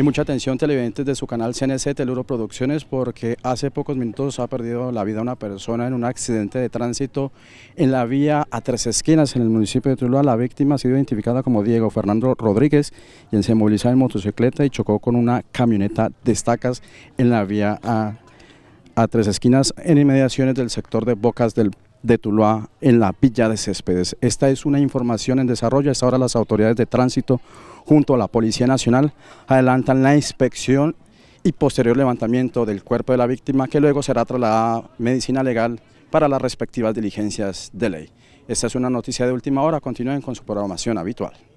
Y mucha atención televidentes de su canal CNC Teluro Producciones porque hace pocos minutos ha perdido la vida una persona en un accidente de tránsito en la vía a tres esquinas en el municipio de Tuluá. La víctima ha sido identificada como Diego Fernando Rodríguez, quien se movilizaba en motocicleta y chocó con una camioneta de estacas en la vía a, a tres esquinas en inmediaciones del sector de Bocas del de Tuluá en la Villa de Céspedes. Esta es una información en desarrollo. Hasta ahora las autoridades de tránsito junto a la Policía Nacional adelantan la inspección y posterior levantamiento del cuerpo de la víctima que luego será trasladada a medicina legal para las respectivas diligencias de ley. Esta es una noticia de última hora. Continúen con su programación habitual.